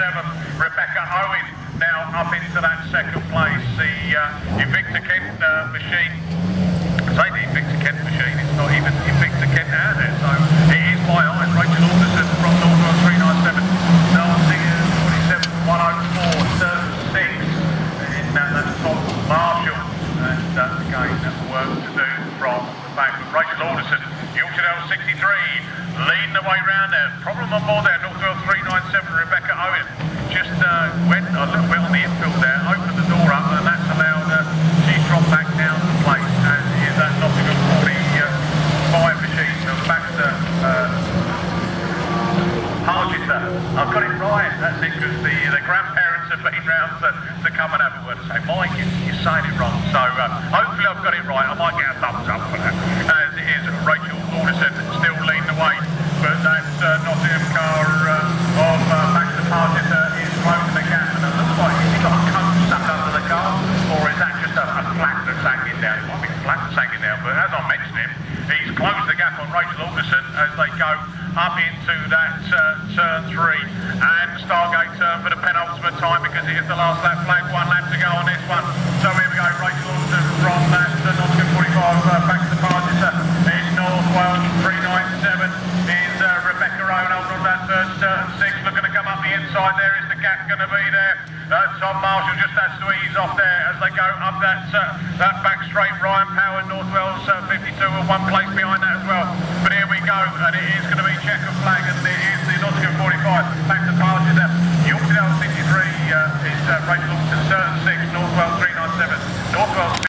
Rebecca Owen now up into that second place. The uh, Invicta Kent uh, machine. Say the Invicta Kent machine, it's not even Invicta Kent out there, so it is my eyes. Rachel Alderson from Northwell 397, starting at 47 104, 36 in uh, that's Tom Marshall. And uh, again, work to do from the back. But Rachel Alderson, Yorkshire 63, leading the way round there. Problem on board there, Northwell 397, Rebecca Owen just uh, went a little bit on the infield there, opened the door up, and that's allowed uh, she's dropped back down to place. And is that Nottingham 40 uh, five machine? So back to uh, Hargister. I've got it right. That's it, because the, the grandparents have been round to, to come and have a word and say, Mike, you, you're saying it wrong. So uh, hopefully I've got it right. I might get a thumbs up for that. As it is Rachel Alderson still leading the way. But that uh, Nottingham car uh, of uh, Max Hargister is closing the gap. And it looks like, has he got a coat stuck under the car? Or is that just a, a flat that's hanging down? It might be a down. But as I mentioned him, he's closed the gap on Rachel Alderson as they go up into that uh, turn three and Stargate turn for the penultimate time because it is the last lap flag. One lap to go on this one. So here we go, Rachel Alderson from that uh, Nottingham 45 uh, back to the Hargister in Northwell 397 is uh, Rebecca Owen over on that third turn six looking to come up the inside there. Is the gap going to be there? Uh, Tom Marshall just has to ease off there as they go up that uh, that back straight. Ryan Power, Northwell's uh, 52 and one place behind that as well. But here we go, and it is going to be checker flag, and it is the Nottingham 45 back to Parges. Yorkdale 63 uh, is uh, Rachel Alton, turn six, Northwell 3.